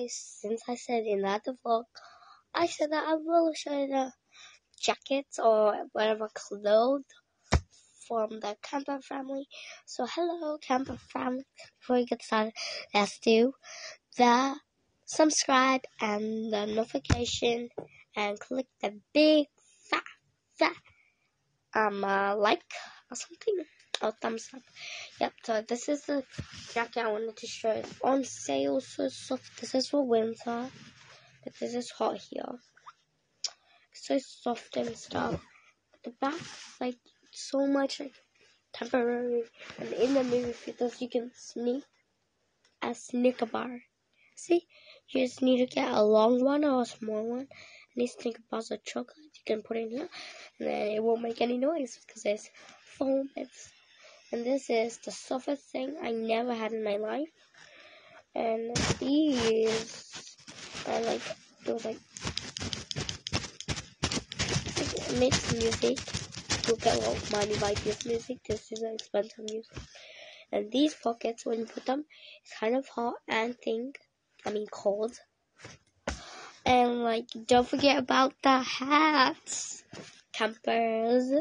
guys, since I said in that vlog, I said that I will show the jackets or whatever clothes from the camper family. So hello camper family. Before we get started, let's do the subscribe and the notification and click the big fat fat um uh, like or something. Oh, thumbs up. Yep, so this is the jacket I wanted to show. It's on sale, so soft. This is for winter, but this is hot here. So soft and stuff. The back, like, so much like temporary. And in the movie theaters, you can sneak a Snicker bar. See, you just need to get a long one or a small one. And these Snicker bars are chocolate. You can put in here, and then it won't make any noise because it's foam. It's and this is the softest thing I never had in my life. And these are like, it was like, makes music. You get a lot of money by this music. This is an expensive music. And these pockets, when you put them, it's kind of hot and think, I mean cold. And like, don't forget about the hats, campers.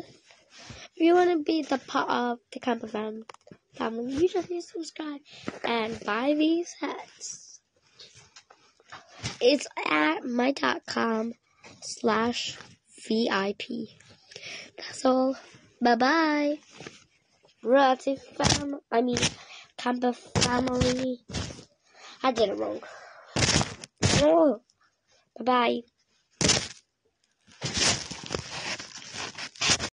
If you want to be the part of uh, the Camper fam family, you just need to subscribe and buy these hats. It's at my.com slash VIP. That's all. Bye bye. Relative fam, I mean, Camper family. I did it wrong. Oh, bye bye.